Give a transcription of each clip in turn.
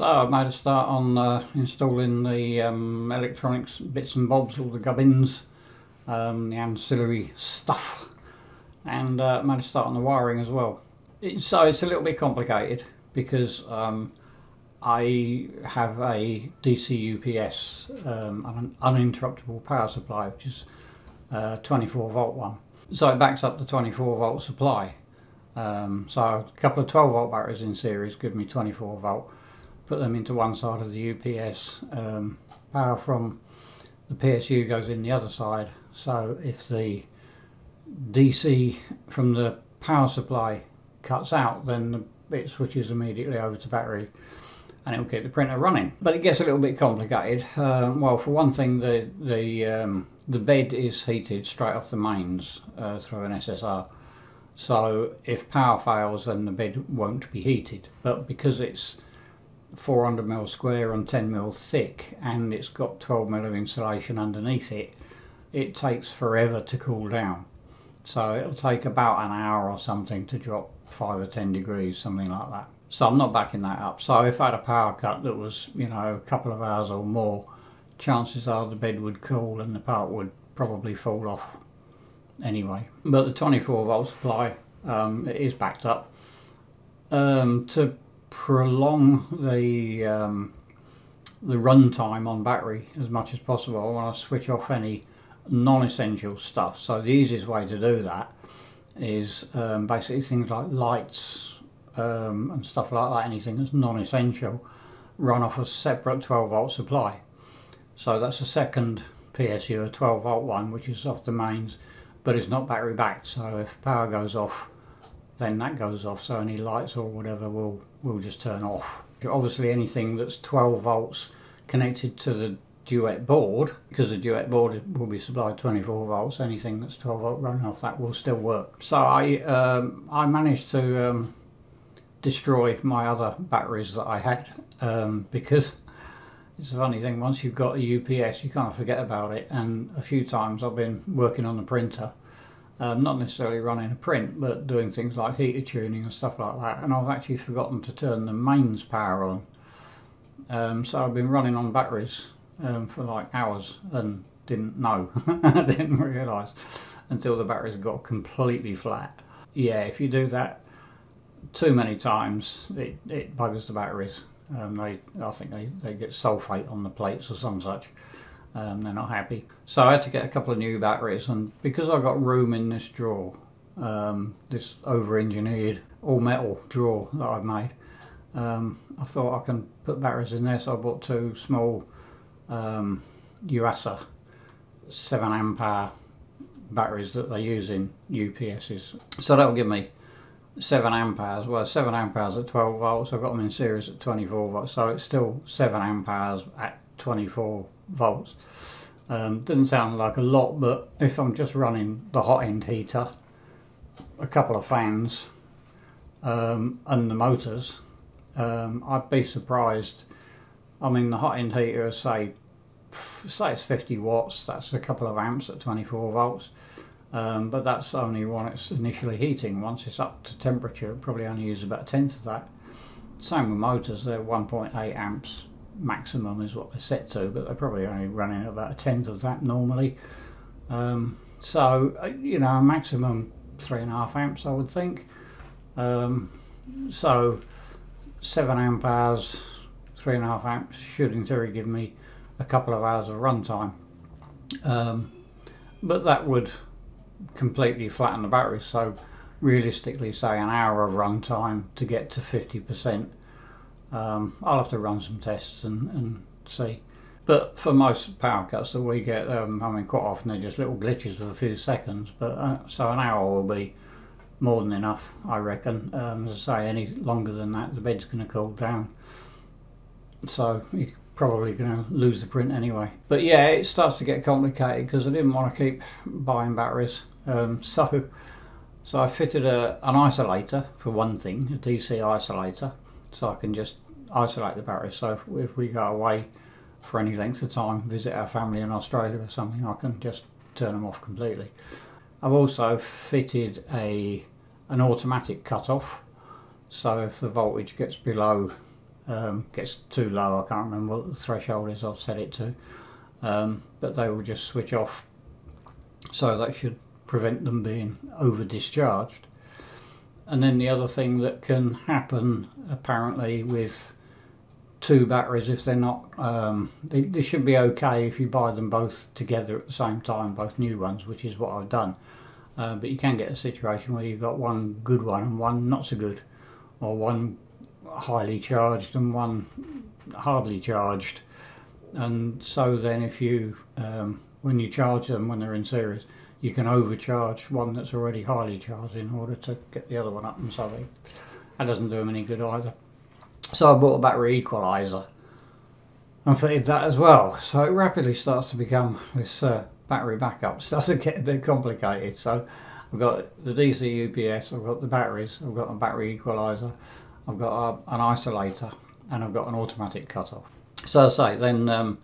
So I've made a start on uh, installing the um, electronics bits and bobs, all the gubbins, um, the ancillary stuff, and uh, made a start on the wiring as well. It, so it's a little bit complicated because um, I have a DC UPS, um, an uninterruptible power supply, which is a uh, 24 volt one. So it backs up the 24 volt supply. Um, so a couple of 12 volt batteries in series give me 24 volt. Put them into one side of the UPS. Um, power from the PSU goes in the other side. So if the DC from the power supply cuts out, then it switches immediately over to battery and it'll keep the printer running. But it gets a little bit complicated. Uh, well, for one thing, the the um, the bed is heated straight off the mains uh, through an SSR. So if power fails, then the bed won't be heated. But because it's 400 mil square and 10 mil thick, and it's got 12 mil of insulation underneath it, it takes forever to cool down. So it'll take about an hour or something to drop five or 10 degrees, something like that. So I'm not backing that up. So if I had a power cut that was, you know, a couple of hours or more, chances are the bed would cool and the part would probably fall off anyway. But the 24 volt supply um, it is backed up. Um, to prolong the um, the runtime on battery as much as possible, I want to switch off any non-essential stuff. So the easiest way to do that is um, basically things like lights um, and stuff like that, anything that's non-essential, run off a separate 12 volt supply. So that's the second PSU, a 12 volt one, which is off the mains, but it's not battery backed. So if power goes off, then that goes off. So any lights or whatever will will just turn off. Obviously, anything that's 12 volts connected to the duet board, because the duet board will be supplied 24 volts. Anything that's 12 volt running off that will still work. So I um, I managed to um, destroy my other batteries that I had um, because it's a funny thing, once you've got a UPS, you kind of forget about it. And a few times I've been working on the printer, um, not necessarily running a print, but doing things like heater tuning and stuff like that. And I've actually forgotten to turn the mains power on. Um, so I've been running on batteries um, for like hours and didn't know, I didn't realise until the batteries got completely flat. Yeah, if you do that too many times, it, it buggers the batteries. Um, they, I think they, they get sulfate on the plates or some such. Um, they're not happy. So I had to get a couple of new batteries, and because I've got room in this drawer, um, this over-engineered all-metal drawer that I've made, um, I thought I can put batteries in there. So I bought two small um, Yuasa 7 ampere batteries that they use in UPSs. So that'll give me 7 amperes well 7 amperes at 12 volts I've got them in series at 24 volts so it's still 7 amperes at 24 volts um, doesn't sound like a lot but if I'm just running the hot end heater a couple of fans um, and the motors um, I'd be surprised I mean the hot end heater say say it's 50 watts that's a couple of amps at 24 volts um, but that's only when it's initially heating. Once it's up to temperature, it probably only uses about a tenth of that. Same with motors, they're 1.8 amps maximum is what they're set to, but they're probably only running about a tenth of that normally. Um, so, uh, you know, a maximum three and a half amps, I would think. Um, so, seven amp hours, three and a half amps should, in theory, give me a couple of hours of runtime. Um, but that would completely flatten the battery. So realistically, say an hour of runtime to get to 50%. Um, I'll have to run some tests and, and, see. But for most power cuts that we get, um, I mean, quite often they're just little glitches of a few seconds. But uh, so an hour will be more than enough, I reckon. Um, as I say, any longer than that, the bed's going to cool down. So you're probably going to lose the print anyway. But yeah, it starts to get complicated because I didn't want to keep buying batteries. Um, so, so I fitted a, an isolator for one thing, a DC isolator, so I can just isolate the battery. So if, if we go away for any length of time, visit our family in Australia or something, I can just turn them off completely. I've also fitted a an automatic cutoff, so if the voltage gets below um, gets too low, I can't remember what the threshold is I've set it to, um, but they will just switch off. So that should prevent them being over discharged. And then the other thing that can happen apparently with two batteries if they're not um, they, they, should be okay if you buy them both together at the same time both new ones which is what I've done. Uh, but you can get a situation where you've got one good one and one not so good or one highly charged and one hardly charged. And so then if you um, when you charge them when they're in series you can overcharge one that's already highly charged in order to get the other one up and so that doesn't do them any good either so I bought a battery equalizer and fitted that as well. So it rapidly starts to become this uh, battery backup. Starts to get a bit complicated. So I've got the DC UPS, I've got the batteries, I've got a battery equalizer, I've got a, an isolator, and I've got an automatic cutoff. So I say then um,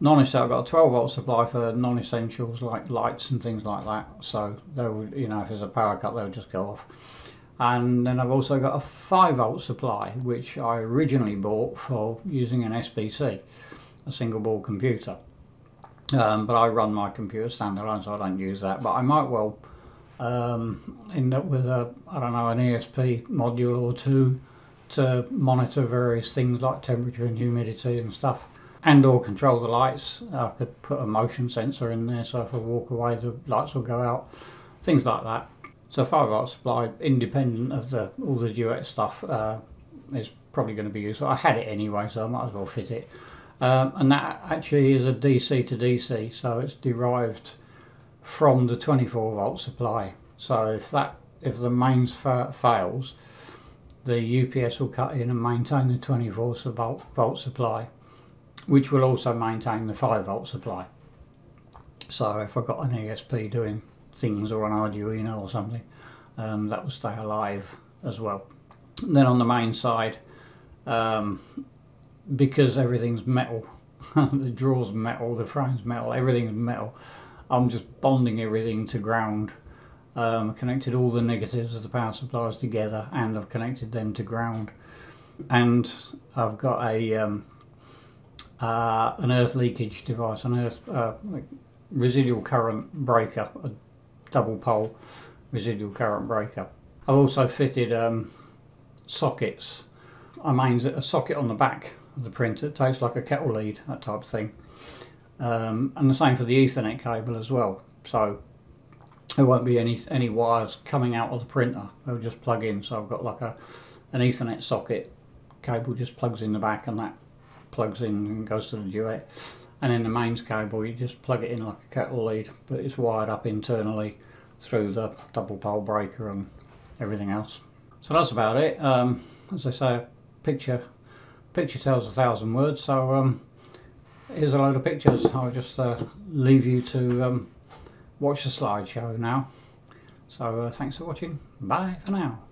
non-essential. I've got a 12 volt supply for non-essentials like lights and things like that. So they will, you know, if there's a power cut, they'll just go off and then I've also got a 5 volt supply which I originally bought for using an SBC, a single board computer. Um, but I run my computer standalone so I don't use that but I might well um, end up with a I don't know an ESP module or two to monitor various things like temperature and humidity and stuff and or control the lights. I could put a motion sensor in there so if I walk away the lights will go out, things like that. So 5 volt supply, independent of the all the duet stuff, uh, is probably going to be useful. I had it anyway, so I might as well fit it. Um, and that actually is a DC to DC, so it's derived from the 24 volt supply. So if that if the mains fa fails, the UPS will cut in and maintain the 24 volt supply, which will also maintain the 5 volt supply. So if I've got an ESP doing things or an Arduino or something um, that will stay alive as well. And then on the main side, um, because everything's metal, the draw's metal, the frame's metal, everything's metal, I'm just bonding everything to ground. Um, connected all the negatives of the power supplies together and I've connected them to ground. And I've got a um, uh, an earth leakage device, an earth uh, residual current breaker, a double pole residual current breaker. I've also fitted um, sockets. I mean a socket on the back of the printer. It takes like a kettle lead, that type of thing. Um, and the same for the Ethernet cable as well. So there won't be any any wires coming out of the printer. They'll just plug in. So I've got like a an Ethernet socket cable just plugs in the back and that plugs in and goes to the duet. And then the mains cable you just plug it in like a kettle lead but it's wired up internally through the double pole breaker and everything else. So that's about it. Um, as I say picture picture tells a thousand words. So um, here's a load of pictures. I'll just uh, leave you to um, watch the slideshow now. So uh, thanks for watching. Bye for now